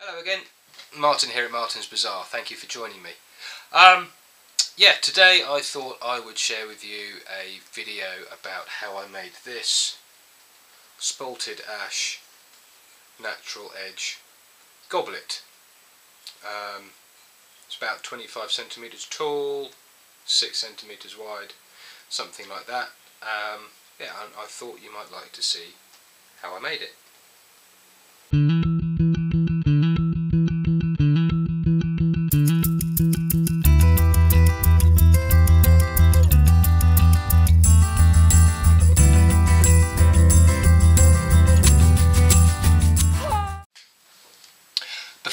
Hello again, Martin here at Martin's Bazaar. Thank you for joining me. Um, yeah, today I thought I would share with you a video about how I made this spalted ash natural edge goblet. Um, it's about 25 centimeters tall, 6 centimeters wide, something like that. Um, yeah, I, I thought you might like to see how I made it.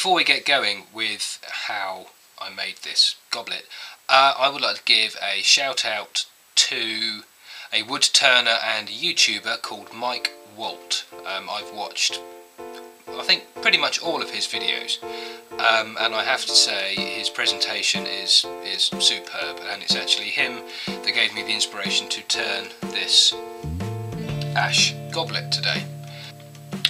Before we get going with how I made this goblet, uh, I would like to give a shout out to a wood turner and YouTuber called Mike Waldt. Um, I've watched, I think, pretty much all of his videos, um, and I have to say his presentation is is superb, and it's actually him that gave me the inspiration to turn this ash goblet today.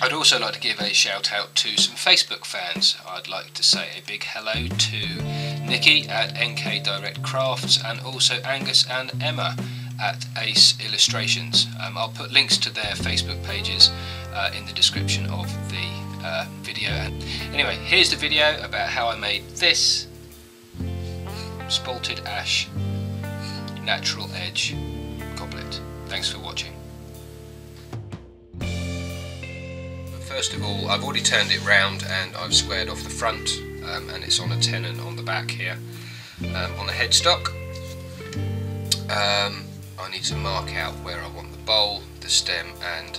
I'd also like to give a shout out to some Facebook fans. I'd like to say a big hello to Nicky at NK Direct Crafts and also Angus and Emma at Ace Illustrations. Um, I'll put links to their Facebook pages uh, in the description of the uh, video. Anyway, here's the video about how I made this spalted ash natural edge goblet. Thanks for watching. First of all, I've already turned it round and I've squared off the front um, and it's on a tenon on the back here. Um, on the headstock, um, I need to mark out where I want the bowl, the stem and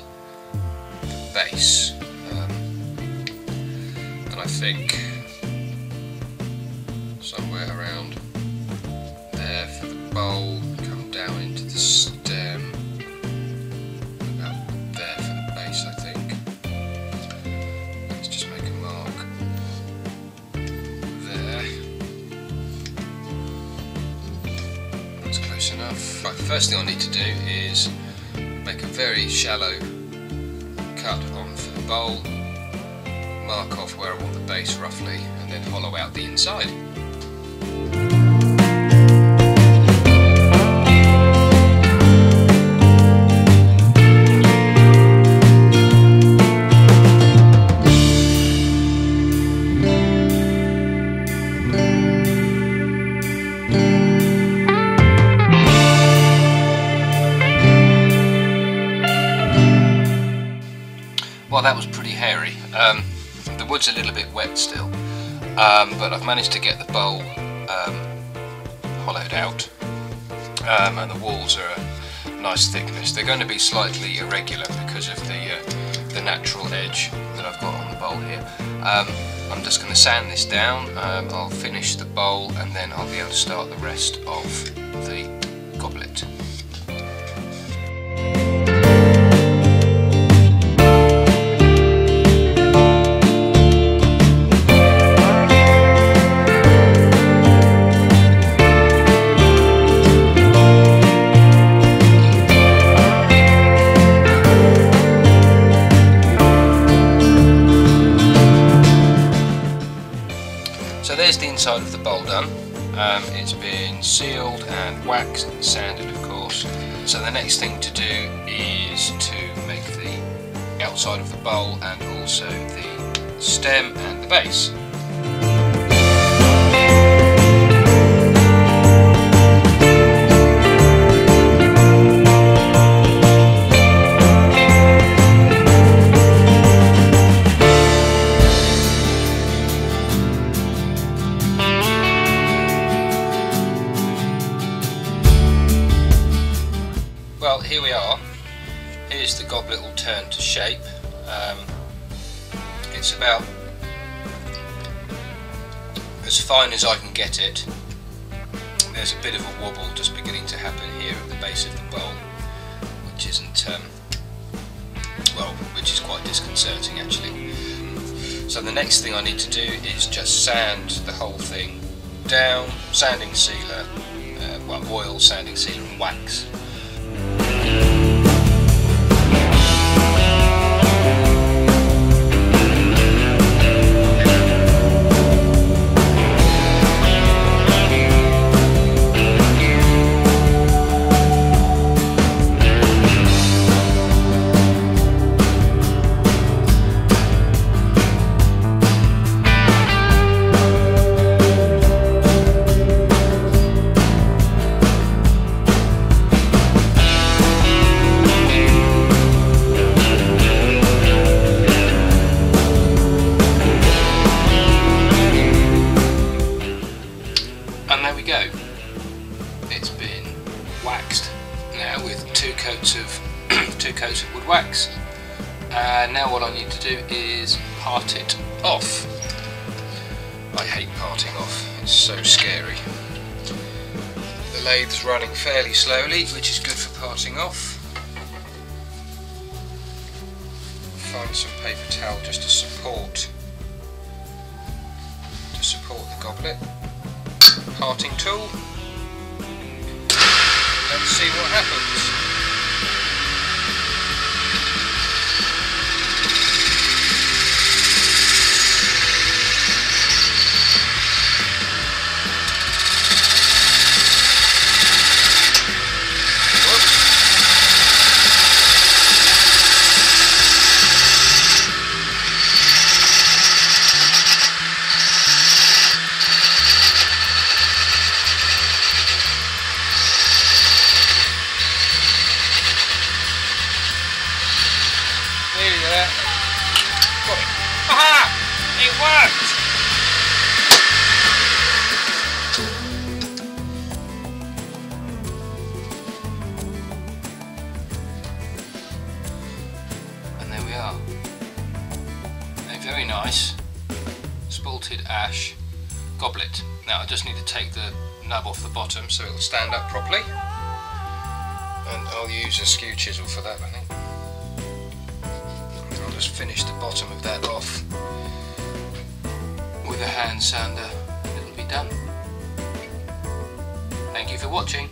the base. Um, and I think somewhere around there for the bowl, Right, the first thing I need to do is make a very shallow cut on for the bowl, mark off where I want the base roughly, and then hollow out the inside. That was pretty hairy. Um, the wood's a little bit wet still, um, but I've managed to get the bowl um, hollowed out, um, and the walls are a nice thickness. They're going to be slightly irregular because of the uh, the natural edge that I've got on the bowl here. Um, I'm just going to sand this down. Um, I'll finish the bowl, and then I'll be able to start the rest of the goblet. There's the inside of the bowl done. Um, it's been sealed and waxed and sanded of course. So the next thing to do is to make the outside of the bowl and also the stem and the base. To shape. Um, it's about as fine as I can get it. There's a bit of a wobble just beginning to happen here at the base of the bowl, which isn't, um, well, which is quite disconcerting actually. So the next thing I need to do is just sand the whole thing down, sanding sealer, uh, well, oil, sanding sealer and wax. Do is part it off. I hate parting off, it's so scary. The lathe's running fairly slowly, which is good for parting off. Find some paper towel just to support to support the goblet. Parting tool. Let's see what happens. Very nice spalted ash goblet. Now I just need to take the nub off the bottom so it'll stand up properly. And I'll use a skew chisel for that I think I'll just finish the bottom of that off with a hand sander. It'll be done. Thank you for watching.